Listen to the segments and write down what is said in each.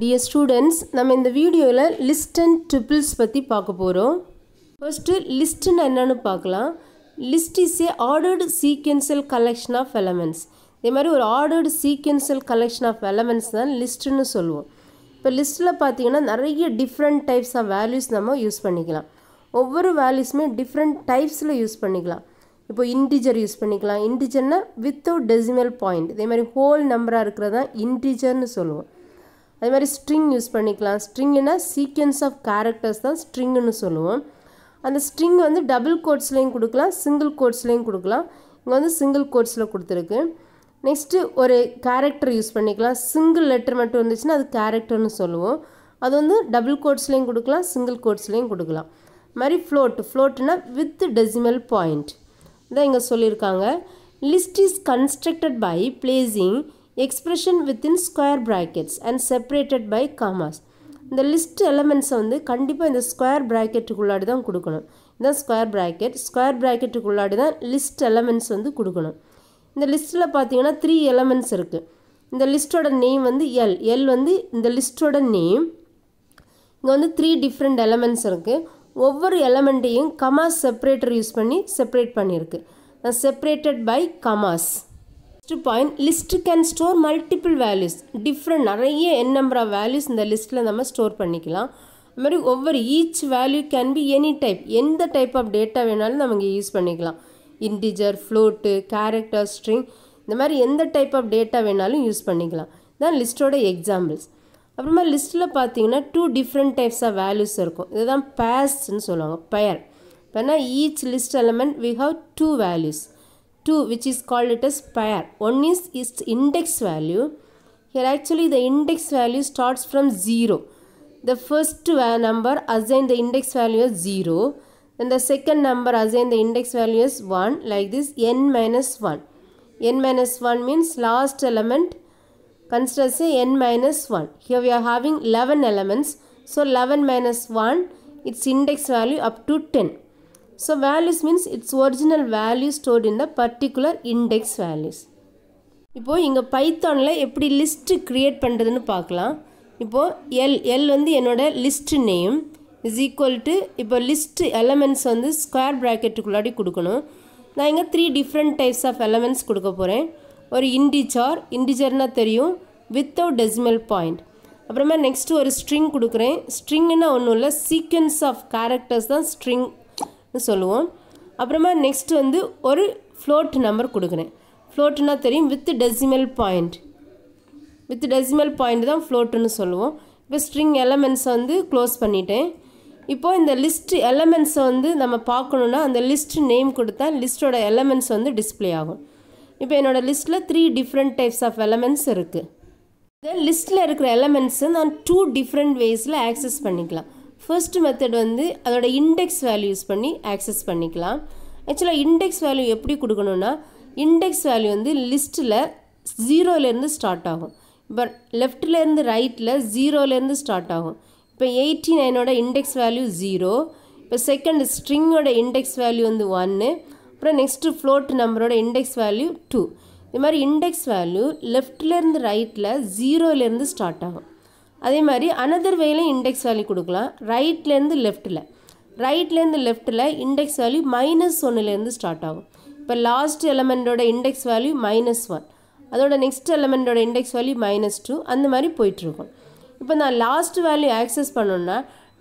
Dear students நம்ம இந்த வீடியோவில் லிஸ்ட் அண்ட் ட்ரிபிள்ஸ் பற்றி பார்க்க போகிறோம் ஃபர்ஸ்ட்டு லிஸ்ட்டுன்னு என்னென்னு பார்க்கலாம். List is a ordered sequential collection of elements இதே மாதிரி ஒரு ordered sequential collection of elements தான் லிஸ்ட்டுன்னு சொல்லுவோம். இப்போ லிஸ்ட்டில் பார்த்தீங்கன்னா நிறைய டிஃப்ரெண்ட் டைப்ஸ் ஆஃப் வேல்யூஸ் நம்ம யூஸ் பண்ணிக்கலாம். ஒவ்வொரு வேல்யூஸுமே டிஃப்ரெண்ட் டைப்ஸில் யூஸ் பண்ணிக்கலாம். இப்போ இன்டிஜர் யூஸ் பண்ணிக்கலாம். இன்டிஜர்னால் வித்தவுட் டெசிமல் பாயிண்ட் இதே மாதிரி ஹோல் நம்பராக இருக்கிறதான் இன்டிஜர்னு சொல்லுவோம். அதே மாதிரி ஸ்ட்ரிங் யூஸ் பண்ணிக்கலாம். ஸ்ட்ரிங்குனா சீக்வன்ஸ் ஆஃப் கேரக்டர்ஸ் தான் ஸ்ட்ரிங்குன்னு சொல்லுவோம். அந்த ஸ்ட்ரிங் வந்து டபுள் கோட்ஸ்லேயும் கொடுக்கலாம் சிங்கிள் கோட்ஸ்லேயும் கொடுக்கலாம். இங்கே வந்து சிங்கிள் கோட்ஸில் கொடுத்துருக்கு. நெக்ஸ்ட்டு ஒரு கேரக்டர் யூஸ் பண்ணிக்கலாம். சிங்கிள் லெட்டர் மட்டும் இருந்துச்சுன்னா அது கேரக்டர்னு சொல்லுவோம். அது வந்து டபுள் கோட்ஸ்லேயும் கொடுக்கலாம் சிங்கிள் கோட்ஸ்லேயும் கொடுக்கலாம். மாதிரி ஃப்ளோட் ஃப்ளோட்னா வித் டெசிமல் பாயிண்ட் தான் இங்கே சொல்லியிருக்காங்க. List is constructed by placing expression within square brackets and separated by commas இந்த லிஸ்ட் எலமெண்ட்ஸை வந்து கண்டிப்பாக இந்த ஸ்கொயர் ப்ராக்கெட்டுக்குள்ளாடி தான் கொடுக்கணும். இதான் ஸ்கொயர் ப்ராக்கெட் ஸ்கொயர் ப்ராக்கெட்டுக்குள்ளாடி தான் லிஸ்ட் எலமெண்ட்ஸ் வந்து கொடுக்கணும். இந்த லிஸ்ட்டில் பார்த்தீங்கன்னா த்ரீ எலமெண்ட்ஸ் இருக்குது இந்த லிஸ்ட்டோட நேம் வந்து எல் எல் வந்து இந்த லிஸ்ட்டோட நேம் இங்கே வந்து த்ரீ டிஃப்ரெண்ட் எலமெண்ட்ஸ் இருக்குது ஒவ்வொரு எலமெண்ட்டையும் கமாஸ் செப்பரேட்டர் யூஸ் பண்ணி செப்பரேட் பண்ணியிருக்கு. Separated by commas next point list can store multiple values different நிறைய என் நம்பர் ஆஃப் வேல்யூஸ் இந்த லிஸ்ட்டில் நம்ம ஸ்டோர் பண்ணிக்கலாம். அது மாதிரி ஒவ்வொரு each value can be any type எந்த டைப் ஆஃப் டேட்டா வேணாலும் நம்ம இங்கே யூஸ் பண்ணிக்கலாம். இன்டிஜர் ஃப்ளோட்டு கேரக்டர் ஸ்ட்ரிங் இந்த மாதிரி எந்த டைப் ஆஃப் டேட்டா வேணாலும் யூஸ் பண்ணிக்கலாம். தான் லிஸ்ட்டோட எக்ஸாம்பிள்ஸ் அப்புறமா லிஸ்ட்டில் பார்த்தீங்கன்னா two different types of values இருக்கும். இதுதான் பேஸ்ட்னு சொல்லுவாங்க. பெயர் இப்போனா each list element we have two values 2 which is called it as pair. One is its index value. Here actually the index value starts from 0. The first number assign the index value as 0. Then the second number assign the index value as 1 like this n minus 1. n minus 1 means last element consider say n minus 1. Here we are having 11 elements. So 11 minus 1 its index value up to 10. So values means its original value stored in the particular index values. இப்போது இங்கே பைத்தானில் எப்படி list create பண்ணுறதுன்னு பார்க்கலாம். இப்போது L L வந்து என்னோட list name is equal to இப்போ list elements வந்து ஸ்கொயர் ப்ராக்கெட்டுக்குள்ளாடி கொடுக்கணும். நான் இங்கே three different types of elements கொடுக்க போகிறேன் ஒரு இண்டிஜார் இண்டிஜர்னால் தெரியும் வித்தவுட் டெசிமல் பாயிண்ட் அப்புறமா நெக்ஸ்ட்டு ஒரு ஸ்ட்ரிங் கொடுக்குறேன். ஸ்ட்ரிங்குன்னா ஒன்றும் இல்லை சீக்வன்ஸ் ஆஃப் கேரக்டர்ஸ் தான் ஸ்ட்ரிங் சொல்லுவோம். அப்புறமா நெக்ஸ்ட் வந்து ஒரு ஃப்ளோட் நம்பர் கொடுக்குறேன். ஃப்ளோட்டுனா தெரியும் with decimal point with decimal point தான் ஃப்ளோட்டுன்னு சொல்லுவோம். இப்போ ஸ்ட்ரிங் எலமெண்ட்ஸை வந்து க்ளோஸ் பண்ணிட்டேன். இப்போது இந்த லிஸ்ட் எலமெண்ட்ஸை வந்து நம்ம பார்க்கணுன்னா அந்த லிஸ்ட் நேம் கொடுத்தா லிஸ்ட்டோட எலமெண்ட்ஸ் வந்து டிஸ்பிளே ஆகும். இப்போ என்னோடய லிஸ்ட்டில் three different types of elements இருக்குது இந்த லிஸ்ட்டில் இருக்கிற எலமெண்ட்ஸை நான் டூ டிஃப்ரெண்ட் வேஸில் ஆக்சஸ் பண்ணிக்கலாம். ஃபர்ஸ்ட் மெத்தட் வந்து அதோட இண்டெக்ஸ் வேல்யூ யூஸ் பண்ணி ஆக்சஸ் பண்ணிக்கலாம். ஆக்சுவலாக இண்டெக்ஸ் வேல்யூ எப்படி கொடுக்கணுன்னா இண்டெக்ஸ் வேல்யூ வந்து லிஸ்ட்டில் ஜீரோலேருந்து ஸ்டார்ட் ஆகும். இப்போ லெஃப்ட்லேருந்து ரைட்டில் ஜீரோலேருந்து ஸ்டார்ட் ஆகும். இப்போ எயிட்டி நைனோட இண்டெக்ஸ் வேல்யூ ஜீரோ இப்போ செகண்ட் ஸ்ட்ரிங்கோட இண்டெக்ஸ் வேல்யூ வந்து ஒன்று அப்புறம் நெக்ஸ்ட்டு ஃப்ளோட் நம்பரோட இண்டெக்ஸ் வேல்யூ டூ இது மாதிரி இண்டெக்ஸ் வேல்யூ லெஃப்ட்லேருந்து ரைட்டில் ஜீரோலேருந்து ஸ்டார்ட் ஆகும். அதே மாதிரி அனதர் வேலையும் இண்டெக்ஸ் வேல்யூ கொடுக்கலாம். ரைட்லேருந்து லெஃப்ட்டில் ரைட்லேருந்து லெஃப்ட்டில் இண்டெக்ஸ் வேல்யூ மைனஸ் ஒன்றுலேருந்து ஸ்டார்ட் ஆகும். இப்போ லாஸ்ட் எலமெண்ட்டோட இண்டெக்ஸ் வேல்யூ மைனஸ் ஒன் அதோட நெக்ஸ்ட் எலமெண்ட்டோட இண்டெக்ஸ் வேல்யூ மைனஸ் டூ அந்த மாதிரி போயிட்டுருக்கும். இப்போ நான் லாஸ்ட் வேல்யூ ஆக்சஸ் பண்ணோன்னா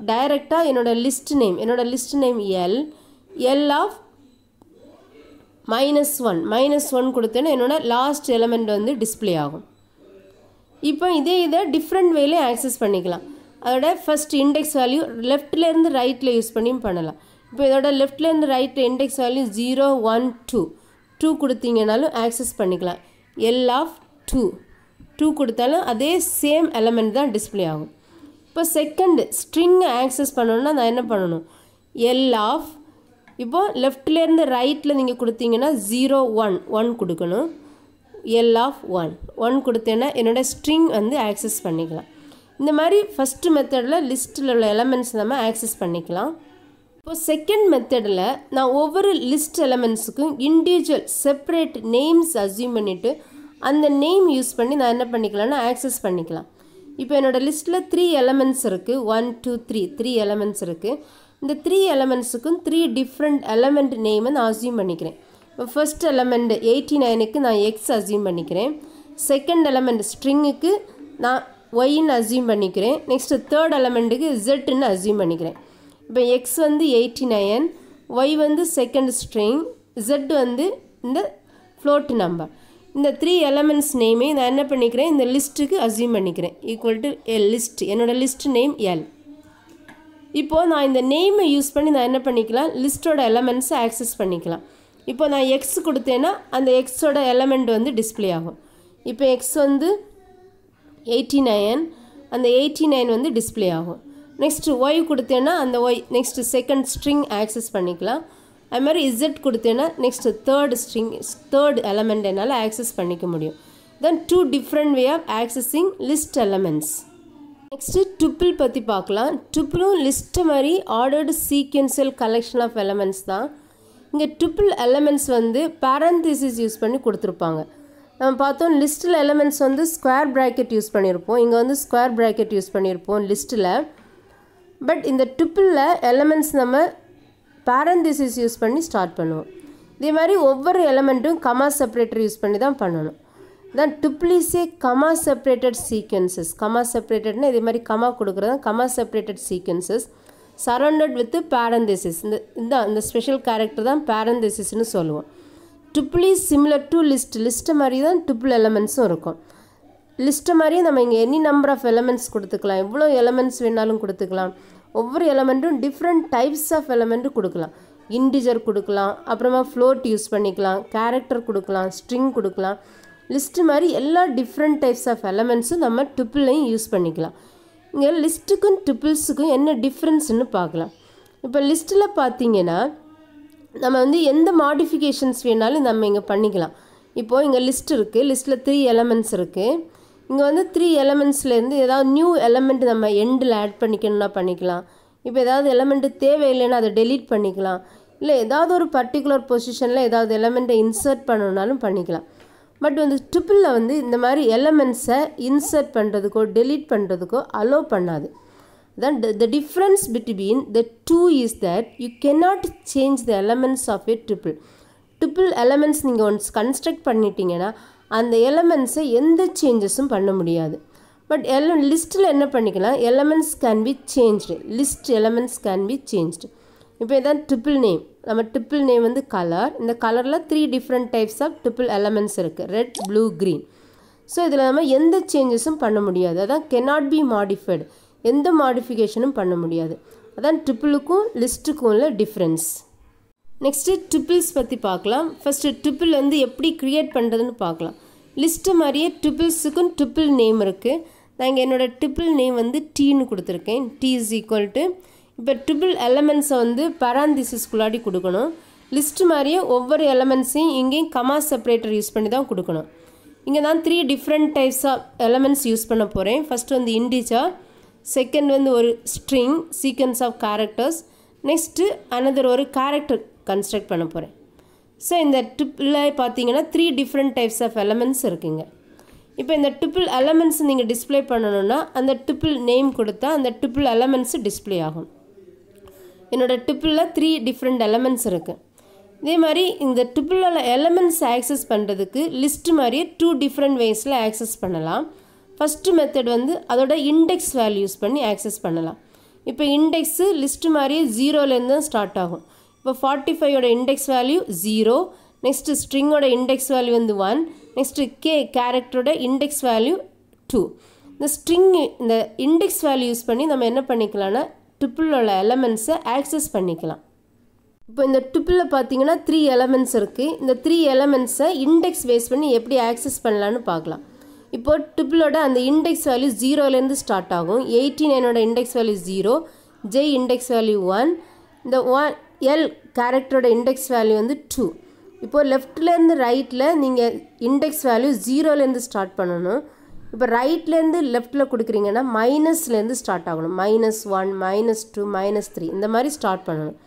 டைரெக்டாக என்னோடய லிஸ்ட் நேம் என்னோடய list name L L of minus one minus one கொடுத்தேன்னா என்னோடய லாஸ்ட் எலமெண்ட் வந்து டிஸ்பிளே ஆகும். இப்போ இதே இதை டிஃப்ரெண்ட் வேலே ஆக்சஸ் பண்ணிக்கலாம். அதோட ஃபஸ்ட் இண்டெக்ஸ் வேல்யூ லெஃப்ட்லேருந்து ரைட்டில் யூஸ் பண்ணியும் பண்ணலாம். இப்போ இதோட லெஃப்ட்லேருந்து right index value zero one two two கொடுத்தீங்கனாலும் access பண்ணிக்கலாம். எல் ஆஃப் டூ டூ கொடுத்தாலும் அதே சேம் எலமெண்ட் தான் டிஸ்பிளே ஆகும். இப்போ செகண்ட் ஸ்ட்ரிங்கை ஆக்சஸ் பண்ணணுன்னா நான் என்ன பண்ணணும்? எல் ஆஃப் இப்போது லெஃப்ட்லேருந்து ரைட்டில் நீங்கள் கொடுத்தீங்கன்னா ஜீரோ ஒன் ஒன் கொடுக்கணும். எல் ஆஃப் ஒன் ஒன் கொடுத்தேன்னா என்னோடய ஸ்ட்ரிங் வந்து ஆக்சஸ் பண்ணிக்கலாம். இந்த மாதிரி ஃபஸ்ட்டு மெத்தடில் லிஸ்ட்டில் உள்ள எலமெண்ட்ஸ் நம்ம ஆக்சஸ் பண்ணிக்கலாம். இப்போ செகண்ட் மெத்தடில் நான் ஒவ்வொரு லிஸ்ட் எலமெண்ட்ஸுக்கும் இண்டிவிஜுவல் செப்பரேட் நேம்ஸ் அசியூம் பண்ணிவிட்டு அந்த நேம் யூஸ் பண்ணி நான் என்ன பண்ணிக்கலாம்னா ஆக்சஸ் பண்ணிக்கலாம். இப்போ என்னோடய லிஸ்ட்டில் த்ரீ எலமெண்ட்ஸ் இருக்குது one two three three elements இருக்குது இந்த த்ரீ எலமெண்ட்ஸுக்கும் த்ரீ டிஃப்ரெண்ட் எலமெண்ட் நேமை நான் அசியூம் பண்ணிக்கிறேன். ஃபர்ஸ்ட் எலமெண்ட் எயிட்டி நைனுக்கு நான் எக்ஸ் அசியூம் பண்ணிக்கிறேன். செகண்ட் எலமெண்ட் ஸ்ட்ரிங்குக்கு நான் ஒய்ன்னு அசியூம் பண்ணிக்கிறேன். நெக்ஸ்ட்டு தேர்ட் எலமெண்ட்டுக்கு ஜெட்டுன்னு அசியூம் பண்ணிக்கிறேன். இப்போ எக்ஸ் வந்து எயிட்டி நைன் ஒய் வந்து செகண்ட் ஸ்ட்ரிங் ஜெட் வந்து இந்த ஃப்ளோட் நம்பர் இந்த த்ரீ எலமெண்ட்ஸ் நேமே நான் என்ன பண்ணிக்கிறேன்? இந்த லிஸ்ட்டுக்கு அசியூம் பண்ணிக்கிறேன். ஈக்குவல் டு எல் லிஸ்ட் என்னோடய லிஸ்ட் நேம் எல் இப்போது நான் இந்த நேமை யூஸ் பண்ணி நான் என்ன பண்ணிக்கலாம்? லிஸ்ட்டோட எலமெண்ட்ஸை ஆக்சஸ் பண்ணிக்கலாம். இப்போ நான் எக்ஸ் கொடுத்தேன்னா அந்த எக்ஸோட எலமெண்ட் வந்து டிஸ்பிளே ஆகும். இப்போ எக்ஸ் வந்து எயிட்டி நைன் அந்த எயிட்டி நைன் வந்து டிஸ்பிளே ஆகும். நெக்ஸ்ட்டு ஒய் கொடுத்தேன்னா அந்த Y next second string access பண்ணிக்கலாம். அது மாதிரி இசட் கொடுத்தேன்னா next third string third element என்னால் ஆக்சஸ் பண்ணிக்க முடியும். Then two different way of accessing list elements next tuple பற்றி பார்க்கலாம். டுப்பிளும் லிஸ்ட்டு மாதிரி ordered sequential collection of elements தான். இங்கே டுப்பிள் எலமெண்ட்ஸ் வந்து பேரந்திசிஸ் யூஸ் பண்ணி கொடுத்துருப்பாங்க. நம்ம பார்த்தோம் லிஸ்ட்டில் எலமெண்ட்ஸ் வந்து ஸ்கொயர் ப்ராக்கெட் யூஸ் பண்ணியிருப்போம் இங்கே வந்து ஸ்கொயர் ப்ராக்கெட் யூஸ் பண்ணியிருப்போம் லிஸ்ட்டில் பட் இந்த ட்ரிப்பிளில் எலமெண்ட்ஸ் நம்ம பேரந்திசிஸ் யூஸ் பண்ணி ஸ்டார்ட் பண்ணுவோம். இதே மாதிரி ஒவ்வொரு எலமெண்ட்டும் கமா செப்பரேட்டர் யூஸ் பண்ணி தான் பண்ணணும். தான் டுப்ளிஸே கமா செப்பரேட்டட் சீக்வன்சஸ் கமா செப்பரேட்டட்னா இதே மாதிரி கமா கொடுக்குறது? தான் comma separated sequences surrounded with parenthesis இந்த இந்த இந்த ஸ்பெஷல் கேரக்டர் தான் பேரந்தேசிஸ்னு சொல்லுவோம். டுப்ளி சிமிலர் டு லிஸ்ட் லிஸ்ட்டை மாதிரி தான் டுப்பிள் எலமெண்ட்ஸும் இருக்கும். லிஸ்ட்டை மாதிரியே நம்ம இங்கே எனி நம்பர் ஆஃப் எலமெண்ட்ஸ் கொடுத்துக்கலாம். எவ்வளோ எலமெண்ட்ஸ் வேணாலும் கொடுத்துக்கலாம். ஒவ்வொரு எலமெண்ட்டும் டிஃப்ரெண்ட் டைப்ஸ் ஆஃப் எலமெண்ட்டும் கொடுக்கலாம். இன்டிஜர் கொடுக்கலாம். அப்புறமா ஃப்ளோட் யூஸ் பண்ணிக்கலாம். கேரக்டர் கொடுக்கலாம். ஸ்ட்ரிங் கொடுக்கலாம். லிஸ்ட்டு மாதிரி எல்லா டிஃப்ரெண்ட் டைப்ஸ் ஆஃப் எலமெண்ட்ஸும் நம்ம டுப்பிள்லையும் யூஸ் பண்ணிக்கலாம். இங்கே லிஸ்ட்டுக்கும் ட்ரிப்பிள்ஸுக்கும் என்ன டிஃப்ரென்ஸ்னு பார்க்கலாம். இப்போ லிஸ்ட்டில் பார்த்தீங்கன்னா நம்ம வந்து எந்த மாடிஃபிகேஷன்ஸ் வேணாலும் நம்ம இங்கே பண்ணிக்கலாம். இப்போது இங்கே லிஸ்ட் இருக்குது லிஸ்ட்டில் த்ரீ எலமெண்ட்ஸ் இருக்குது இங்கே வந்து த்ரீ எலமெண்ட்ஸ்லேருந்து ஏதாவது நியூ எலமெண்ட் நம்ம எண்டில் ஆட் பண்ணிக்கணும்னா பண்ணிக்கலாம். இப்போ ஏதாவது எலமெண்ட்டு தேவையில்லைன்னா அதை டெலீட் பண்ணிக்கலாம். இல்லை ஏதாவது ஒரு பர்டிகுலர் பொசிஷனில் ஏதாவது எலமெண்ட்டை இன்சர்ட் பண்ணணுன்னாலும் பண்ணிக்கலாம். பட் வந்து ட்ரிப்பிளில் வந்து இந்த மாதிரி எலமெண்ட்ஸை இன்சர்ட் பண்ணுறதுக்கோ டெலீட் பண்ணுறதுக்கோ அலோவ் பண்ணாது. Then the, the difference between the two is that you cannot change the elements of a triple tuple elements நீங்கள் ஒன்ஸ் கன்ஸ்ட்ரக்ட் பண்ணிட்டீங்கன்னா அந்த எலமெண்ட்ஸை எந்த சேஞ்சஸும் பண்ண முடியாது. பட் எல லிஸ்ட்டில் என்ன பண்ணிக்கலாம்? Elements can be changed list elements can be changed இப்போ இதான் ட்ரிப்பிள் நேம் நம்ம ட்ரிப்பிள் நேம் வந்து கலர் இந்த கலரில் three different types of triple elements இருக்குது ரெட் ப்ளூ க்ரீன் ஸோ இதில் நம்ம எந்த சேஞ்சஸும் பண்ண முடியாது. அதான் கெனாட் பி மாடிஃபைடு எந்த மாடிஃபிகேஷனும் பண்ண முடியாது. அதான் ட்ரிப்பிளுக்கும் லிஸ்ட்டுக்கும் உள்ள டிஃப்ரென்ஸ் நெக்ஸ்ட்டு ட்ரிப்பிள்ஸ் பற்றி பார்க்கலாம். ஃபஸ்ட்டு ட்ரிப்பிள் வந்து எப்படி க்ரியேட் பண்ணுறதுன்னு பார்க்கலாம். லிஸ்ட்டு மாதிரியே ட்ரிப்பிள்ஸுக்கும் ட்ரிப்பிள் நேம் இருக்குது நான் இங்கே என்னோடய ட்ரிப்பிள் நேம் வந்து டீன்னு கொடுத்துருக்கேன். டி இஸ் ஈக்குவல் டு இப்போ ட்ரிபிள் எலமெண்ட்ஸை வந்து பராந்திசிஸ்குள்ளாடி கொடுக்கணும். லிஸ்ட்டு மாதிரியே ஒவ்வொரு எலமெண்ட்ஸையும் இங்கேயும் கமா செப்பரேட்டர் யூஸ் பண்ணி தான் கொடுக்கணும். இங்கே தான் three different types of elements use பண்ண போகிறேன் ஃபஸ்ட் வந்து இண்டிஜா செகண்ட் வந்து ஒரு string sequence of characters next another ஒரு கேரக்டர் கன்ஸ்ட்ரக்ட் பண்ண போகிறேன் ஸோ இந்த ட்ரிப்பில் பார்த்தீங்கன்னா three different types of elements இருக்குங்க. இப்போ இந்த ட்ரிப்பிள் எலமெண்ட்ஸ் நீங்கள் டிஸ்பிளே பண்ணணுன்னா அந்த ட்ரிப்பிள் நேம் கொடுத்தா அந்த ட்ரிப்பிள் எலமெண்ட்ஸு டிஸ்பிளே ஆகும். என்னோடய ட்ரிப்பிளில் த்ரீ டிஃப்ரெண்ட் எலமெண்ட்ஸ் இருக்குது இதே மாதிரி இந்த ட்ரிப்பிளில் எலமெண்ட்ஸ் ஆக்சஸ் பண்ணுறதுக்கு லிஸ்ட் மாதிரியே டூ டிஃப்ரெண்ட் வேஸில் ஆக்சஸ் பண்ணலாம். ஃபஸ்ட்டு மெத்தட் வந்து அதோட இண்டெக்ஸ் வேல்யூ யூஸ் பண்ணி ஆக்சஸ் பண்ணலாம். இப்போ இண்டெக்ஸு லிஸ்ட்டு மாதிரியே ஜீரோலேருந்து தான் ஸ்டார்ட் ஆகும். இப்போ ஃபார்ட்டி ஃபைவோட இண்டெக்ஸ் வேல்யூ ஜீரோ நெக்ஸ்ட்டு ஸ்ட்ரிங்கோட இண்டெக்ஸ் வேல்யூ வந்து ஒன் நெக்ஸ்ட்டு கே கேரக்டரோட இண்டெக்ஸ் வேல்யூ டூ இந்த ஸ்ட்ரிங் இந்த இண்டெக்ஸ் வேல்யூ யூஸ் பண்ணி நம்ம என்ன பண்ணிக்கலாம்னா ட்ரிப்பிளோட எலமெண்ட்ஸை ஆக்சஸ் பண்ணிக்கலாம். இப்போ இந்த ட்ரிப்பிளில் பார்த்தீங்கன்னா த்ரீ எலமெண்ட்ஸ் இருக்குது இந்த த்ரீ எலமெண்ட்ஸை இண்டெக்ஸ் பேஸ் பண்ணி எப்படி ஆக்சஸ் பண்ணலான்னு பார்க்கலாம். இப்போ ட்ரிப்பிளோட அந்த இண்டெக்ஸ் வேல்யூ ஜீரோலேருந்து ஸ்டார்ட் ஆகும். Eighty நைனோட index value zero J index value one இந்த ஒன் எல் கேரக்டரோட இண்டெக்ஸ் வேல்யூ வந்து டூ இப்போது லெஃப்ட்லேருந்து ரைட்டில் நீங்கள் இண்டெக்ஸ் வேல்யூ ஜீரோலேருந்து ஸ்டார்ட் பண்ணணும். இப்போ ரைட்லேருந்து லெஃப்ட்டில் கொடுக்குறீங்கன்னா மைனஸ்லேருந்து ஸ்டார்ட் ஆகணும். Minus one minus two minus three இந்த மாதிரி ஸ்டார்ட் பண்ணணும்.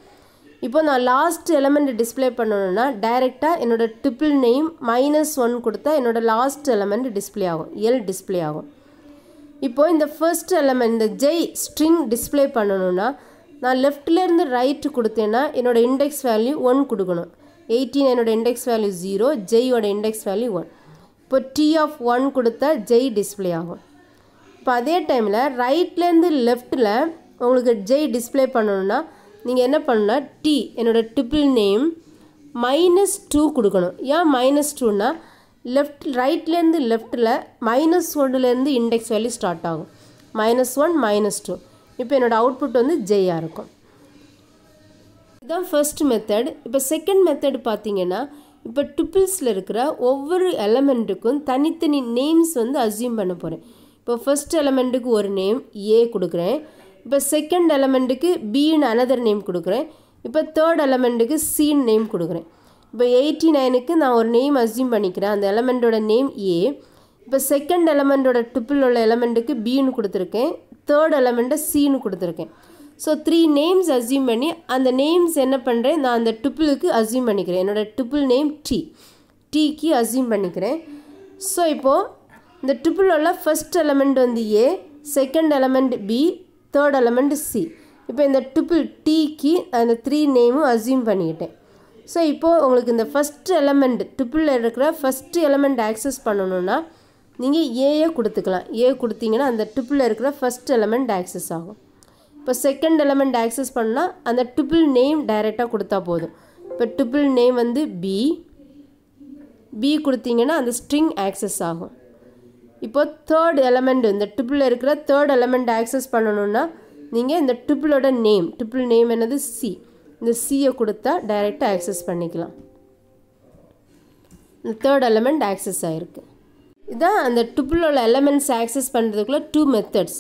இப்போ நான் லாஸ்ட் எலமெண்ட் டிஸ்பிளே பண்ணணும்னா டைரெக்டாக என்னோடய ட்ரிப்பிள் நேம் மைனஸ் ஒன் கொடுத்தா என்னோடய லாஸ்ட் எலமெண்ட் டிஸ்பிளே ஆகும். எல் டிஸ்பிளே ஆகும். இப்போது இந்த ஃபர்ஸ்ட் எலமெண்ட் இந்த ஜெய் ஸ்ட்ரிங் டிஸ்ப்ளே பண்ணணும்னா நான் லெஃப்ட்லேருந்து ரைட்டு கொடுத்தேன்னா என்னோட இண்டெக்ஸ் வேல்யூ ஒன் கொடுக்கணும். எயிட்டீன் என்னோட இண்டெக்ஸ் வேல்யூ ஜீரோ ஜெய்யோட இண்டெக்ஸ் வேல்யூ ஒன் இப்போ டி ஆஃப் ஒன் கொடுத்தா ஜெய் டிஸ்ப்ளே ஆகும். இப்போ அதே டைமில் ரைட்லேருந்து லெஃப்ட்டில் உங்களுக்கு ஜெய் டிஸ்ப்ளே பண்ணணும்னா நீங்கள் என்ன பண்ணணும்னா டி என்னோட ட்ரிபிள் நேம் மைனஸ் டூ கொடுக்கணும். ஏன் மைனஸ் டூனா லெஃப்ட் ரைட்லேருந்து லெஃப்ட்டில் மைனஸ் ஒன்றுலேருந்து இண்டெக்ஸ் வேல்யூ ஸ்டார்ட் ஆகும். மைனஸ் ஒன் மைனஸ் டூ இப்போ என்னோடய அவுட்புட் வந்து ஜெய்யாக இருக்கும். இதுதான் ஃபர்ஸ்ட் மெத்தட் இப்போ செகண்ட் மெத்தட் பார்த்தீங்கன்னா இப்போ டுப்பிள்ஸில் இருக்கிற ஒவ்வொரு எலமெண்ட்டுக்கும் தனித்தனி நேம்ஸ் வந்து அசியூம் பண்ண போகிறேன் இப்போ ஃபர்ஸ்ட் எலமெண்ட்டுக்கு ஒரு நேம் ஏ கொடுக்குறேன். இப்போ செகண்ட் எலமெண்ட்டுக்கு பின்னு அனதர் நேம் கொடுக்குறேன். இப்போ தேர்ட் எலமெண்ட்டுக்கு சீன் நேம் கொடுக்குறேன். இப்போ எயிட்டி நைனுக்கு நான் ஒரு நேம் அசியூம் பண்ணிக்கிறேன். அந்த எலமெண்ட்டோட நேம் ஏ இப்போ செகண்ட் எலமெண்ட்டோட ட்ரிப்பிள் உள்ள எலமெண்ட்டுக்கு பின்னு கொடுத்துருக்கேன். தேர்ட் எலமெண்ட்டை சீன்னு கொடுத்துருக்கேன். ஸோ த்ரீ நேம்ஸ் அசியூம் பண்ணி அந்த நேம்ஸ் என்ன பண்ணுறேன் நான் அந்த டுப்புளுக்கு அசியூம் பண்ணிக்கிறேன். என்னோடய டுப்புள் நேம் டி டீக்கு அசியூம் பண்ணிக்கிறேன். ஸோ இப்போது இந்த ட்ரிபிள் ஃபஸ்ட் எலமெண்ட் வந்து A second element B third element C இப்போ இந்த ட்ரிபிள் டீக்கு அந்த த்ரீ நேமும் அசியூம் பண்ணிக்கிட்டேன். ஸோ இப்போது உங்களுக்கு இந்த ஃபஸ்ட் எலமெண்ட் ட்ரிபிளில் இருக்கிற ஃபஸ்ட்டு எலமெண்ட் ஆக்சஸ் பண்ணணுன்னா நீங்கள் ஏஏ கொடுத்துக்கலாம். ஏ கொடுத்தீங்கன்னா அந்த ட்ரிபிளில் இருக்கிற ஃபஸ்ட் எலமெண்ட் ஆக்சஸ் ஆகும். இப்போ செகண்ட் எலமெண்ட் ஆக்சஸ் பண்ணால் அந்த ட்ரிபிள் நேம் டைரெக்டாக கொடுத்தா போதும். இப்போ ட்ரிபிள் நேம் வந்து பி பி கொடுத்தீங்கன்னா அந்த ஸ்ட்ரிங் ஆக்சஸ் ஆகும். இப்போ தேர்ட் எலமெண்ட் இந்த ட்ரிபிளில் இருக்கிற தேர்ட் எலமெண்ட் ஆக்சஸ் பண்ணணுன்னா நீங்கள் இந்த ட்ரிபிளோட நேம் ட்ரிபிள் நேம் என்னது சி இந்த சியை கொடுத்தா டைரெக்டாக ஆக்சஸ் பண்ணிக்கலாம். இந்த தேர்ட் எலமெண்ட் ஆக்சஸ் ஆகிருக்கு இதான் அந்த ட்ரிபிளோட எலமெண்ட்ஸ் ஆக்சஸ் பண்ணுறதுக்குள்ள டூ மெத்தட்ஸ்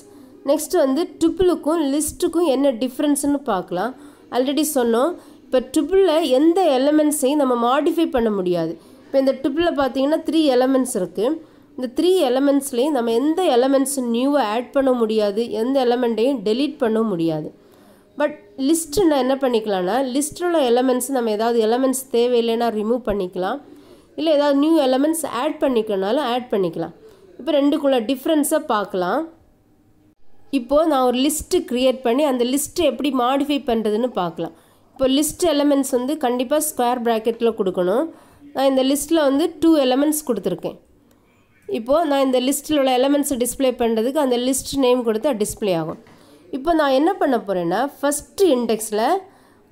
நெக்ஸ்ட் வந்து ட்ரிபிளுக்கும் லிஸ்ட்டுக்கும் என்ன டிஃப்ரென்ஸ்னு பார்க்கலாம். ஆல்ரெடி சொன்னோம். இப்போ ட்ரிபிளில் எந்த எலமெண்ட்ஸையும் நம்ம மாடிஃபை பண்ண முடியாது. இப்போ இந்த ட்ரிபிளில் பார்த்தீங்கன்னா த்ரீ எலமெண்ட்ஸ் இருக்குது இந்த த்ரீ எலமெண்ட்ஸ்லேயும் நம்ம எந்த எலமெண்ட்ஸ் நியூவாக ஆட் பண்ண முடியாது எந்த எலமெண்ட்டையும் டெலீட் பண்ண முடியாது. பட் லிஸ்ட்டு நான் என்ன பண்ணிக்கலாம்னா லிஸ்ட்டில் உள்ள எலமெண்ட்ஸ் நம்ம ஏதாவது எலமெண்ட்ஸ் தேவையில்லைன்னா ரிமூவ் பண்ணிக்கலாம். இல்லை ஏதாவது நியூ எலமெண்ட்ஸ் ஆட் பண்ணிக்கனாலும் ஆட் பண்ணிக்கலாம். இப்போ ரெண்டுக்குள்ள டிஃப்ரென்ஸை பார்க்கலாம். இப்போது நான் ஒரு லிஸ்ட்டு க்ரியேட் பண்ணி அந்த லிஸ்ட்டு எப்படி மாடிஃபை பண்ணுறதுன்னு பார்க்கலாம். இப்போ லிஸ்ட் எலமெண்ட்ஸ் வந்து கண்டிப்பாக ஸ்கொயர் ப்ராக்கெட்டில் கொடுக்கணும். நான் இந்த லிஸ்ட்டில் வந்து டூ எலமெண்ட்ஸ் கொடுத்துருக்கேன். இப்போது நான் இந்த லிஸ்ட்டில் உள்ள எலமெண்ட்ஸை டிஸ்ப்ளே பண்ணுறதுக்கு அந்த லிஸ்ட் நேம் கொடுத்தா டிஸ்ப்ளே ஆகும். இப்போ நான் என்ன பண்ண போகிறேன்னா ஃபஸ்ட்டு இண்டெக்ஸில்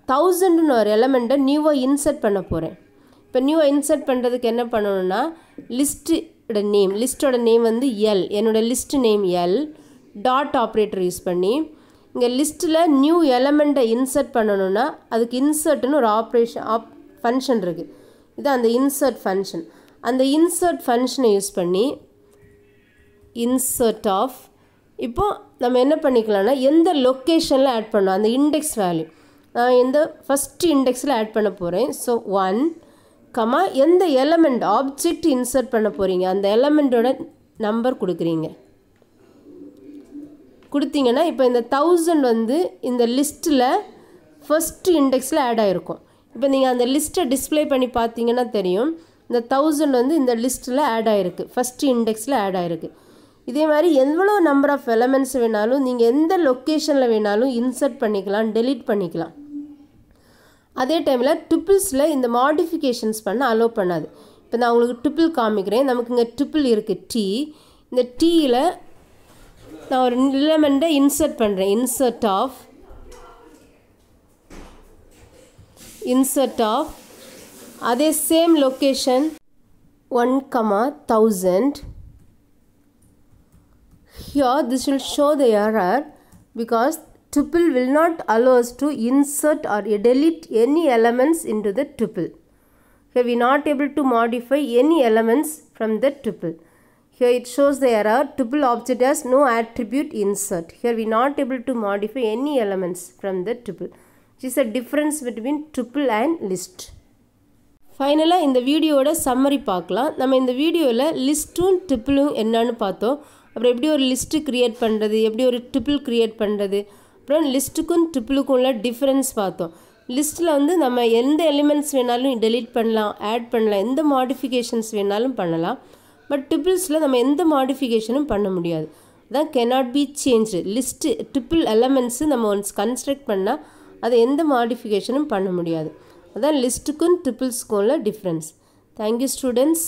தௌசண்ட்னு ஒரு எலமெண்ட்டை நியூவாக இன்சர்ட் பண்ண போகிறேன் இப்போ நியூவாக இன்சர்ட் பண்ணுறதுக்கு என்ன பண்ணணும்னா லிஸ்ட்டோட நேம் லிஸ்ட்டோட நேம் வந்து எல் என்னோடய list name L dot operator use பண்ணி இங்கே லிஸ்ட்டில் நியூ எலமெண்ட்டை இன்சர்ட் பண்ணணும்னா அதுக்கு இன்சர்ட்னு ஒரு ஆப்ரேஷன் ஆப் ஃபங்க்ஷன் இருக்குது இது அந்த இன்சர்ட் ஃபங்க்ஷன் அந்த இன்சர்ட் ஃபங்க்ஷனை யூஸ் பண்ணி இன்சர்ட் ஆஃப் இப்போ நம்ம என்ன பண்ணிக்கலாம்னா எந்த லொக்கேஷனில் ஆட் பண்ணோம் அந்த இண்டெக்ஸ் வேல்யூ நான் எந்த ஃபஸ்ட்டு இண்டெக்ஸில் ஆட் பண்ண போகிறேன் ஸோ ஒன் கமா எந்த எலமெண்ட் ஆப்ஜெக்ட் இன்சர்ட் பண்ண போகிறீங்க அந்த எலமெண்ட்டோட நம்பர் கொடுக்குறீங்க. கொடுத்தீங்கன்னா இப்போ இந்த தௌசண்ட் வந்து இந்த லிஸ்ட்டில் ஃபஸ்ட்டு இண்டெக்ஸில் ஆட் ஆகிருக்கும் இப்போ நீங்கள் அந்த லிஸ்ட்டை டிஸ்ப்ளே பண்ணி பார்த்தீங்கன்னா தெரியும். இந்த தௌசண்ட் வந்து இந்த லிஸ்ட்டில் ஆட் ஆகிருக்கு ஃபஸ்ட்டு இண்டெக்ஸில் ஆட் ஆகிருக்கு இதே மாதிரி எவ்வளோ நம்பர் ஆஃப் எலமெண்ட்ஸ் வேணாலும் நீங்கள் எந்த லொக்கேஷனில் வேணாலும் இன்சர்ட் பண்ணிக்கலாம் டெலீட் பண்ணிக்கலாம். அதே டைமில் ட்ரிப்பிள்ஸில் இந்த மாடிஃபிகேஷன்ஸ் பண்ண அலோவ் பண்ணாது. இப்போ நான் உங்களுக்கு ட்ரிப்பிள் காமிக்கிறேன். நமக்கு இங்கே ட்ரிப்பிள் இருக்குது டி இந்த டீயில் நான் ஒரு எலமெண்ட்டை இன்சர்ட் பண்ணுறேன் இன்சர்ட் ஆஃப் இன்சர்ட் ஆஃப் அதே same location one comma thousand here this will show the error because tuple will not allow us to insert or delete any elements into the tuple here we not able to modify any elements from the tuple here it shows the error tuple object has no attribute insert. Here we not able to modify any elements from the tuple This is a difference between tuple and list. ஃபைனலாக இந்த வீடியோட summary பார்க்கலாம். நம்ம இந்த வீடியோவில் லிஸ்ட்டும் ட்ரிப்பிளும் என்னன்னு பார்த்தோம். அப்புறம் எப்படி ஒரு லிஸ்ட்டு க்ரியேட் பண்ணுறது எப்படி ஒரு ட்ரிப்பிள் க்ரியேட் பண்ணுறது அப்புறம் லிஸ்ட்டுக்கும் ட்ரிப்பிளுக்கும் உள்ள டிஃப்ரென்ஸ் பார்த்தோம். லிஸ்ட்டில் வந்து நம்ம எந்த எலிமெண்ட்ஸ் வேணாலும் டெலீட் பண்ணலாம் ஆட் பண்ணலாம் எந்த மாடிஃபிகேஷன்ஸ் வேணாலும் பண்ணலாம். பட் டிபிள்ஸில் நம்ம எந்த மாடிஃபிகேஷனும் பண்ண முடியாது. அதான் cannot be change list triple elements நம்ம ஒன்ஸ் கன்ஸ்ட்ரக்ட் பண்ணால் அதை எந்த மாடிஃபிகேஷனும் பண்ண முடியாது. அதான் லிஸ்ட்டுக்கும் ட்ரிப்பிள்ஸ்க்கும் உள்ள டிஃப்ரென்ஸ் தேங்க்யூ ஸ்டூடெண்ட்ஸ்